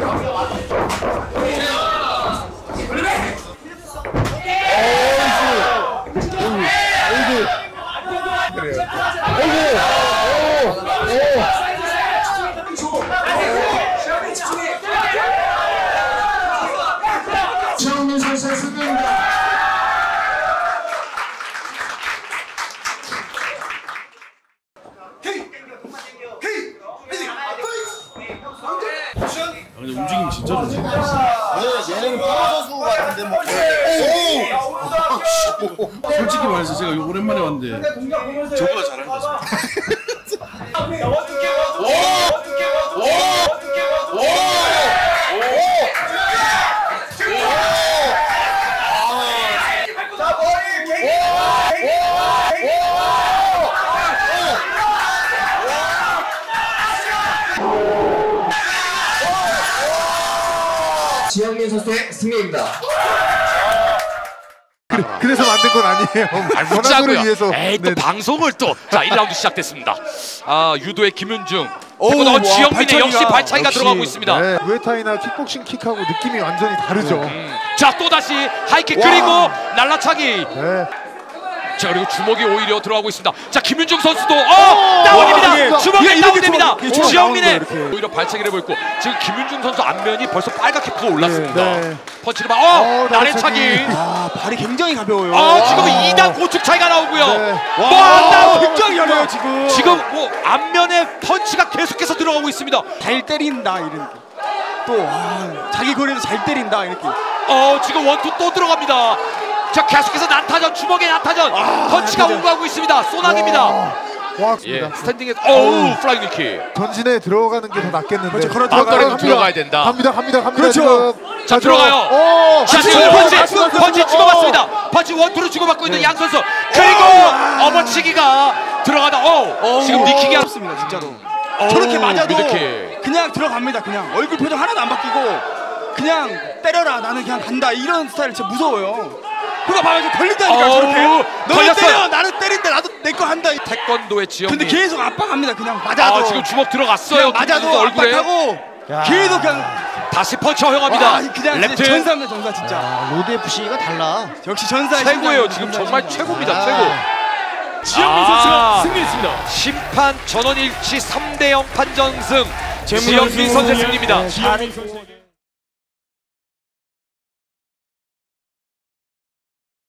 Come on, come on. 근데 움직임 진짜 좋네. 얘, 얘는 프로 선수 같은데 뭐. 오! 솔직히 말해서 제가 오랜만에 왔는데 저보다 잘하는 것 같습니다. 지영민 선수의 승리입니다. 그래서 만든 건 아니에요. 원하는 웃자고요. 위해서. 에이 또 네. 방송을 또. 자 1라운드 시작됐습니다. 아 유도의 김윤중. 와, 지영민의 역시 발차기가. 발차기가 역시, 들어가고 있습니다. 네, 무에타이나 킥복싱 킥하고 느낌이 완전히 다르죠. 자 또 다시 하이킥 와. 그리고 날라차기. 네. 자 그리고 주먹이 오히려 들어가고 있습니다. 자 김윤중 선수도 어 다운입니다. 주먹이 이렇게 다운됩니다. 지영민의. 오히려 발차기를 있고 지금 김윤중 선수 앞면이 벌써 빨갛게 부어 올랐습니다. 네, 네. 펀치를 봐. 어 어, 날래차기. 날래차기. 아 발이 굉장히 가벼워요. 아 지금 2단 고축 차이가 나오고요. 네. 뭐 와, 한다운 굉장히 열려요 지금. 지금 뭐 앞면에 펀치가 계속해서 들어가고 있습니다. 잘 때린다 이런. 또 아, 자기 거리에서 잘 때린다 이렇게. 어 지금 원투 또 들어갑니다. 자 계속해서 난타전 주먹의 난타전 펀치가 난타전. 오가고 있습니다. 소나기입니다. 와, 예 고맙습니다. standing에 어우 flying knee kick. 전진에 들어가는 게 더 낫겠는데. 그렇죠, 걸어 아, 들어가야 된다. 갑니다, 갑니다, 갑니다. 그렇죠. 지금. 자. 들어가요. 오, 자 지금. 펀치. 펀치 어. 주고받습니다. 펀치 one-two를 주고받고 있는 양 선수 그리고 업어치기가 들어가다. 어 지금 knee kick이 안 없습니다 진짜로. 저렇게 맞아도 mid kick. 그냥 들어갑니다 그냥 얼굴 표정 하나도 안 바뀌고 그냥 때려라 나는 그냥 간다 이런 스타일 진짜 무서워요. 그거 봐가지고 걸린다니까 저렇게. 걸렸어요. 때려 나는 거 한다. 태권도의 지영민. 근데 계속 압박합니다 그냥 맞아도. 아 지금 주먹 들어갔어요. 맞아도 얼굴에 압박하고 계속 그냥 다시 펀치 허용합니다. 와, 그냥 랩트 전사입니다 전사 진짜. 아, 로드 FC가 달라. 역시 전사 최고예요. 지금 정말 최고입니다. 최고. 지영민 아. 선수가 승리했습니다. 심판 전원 일치 3대 0 판정승 지영민 선수. 승리입니다.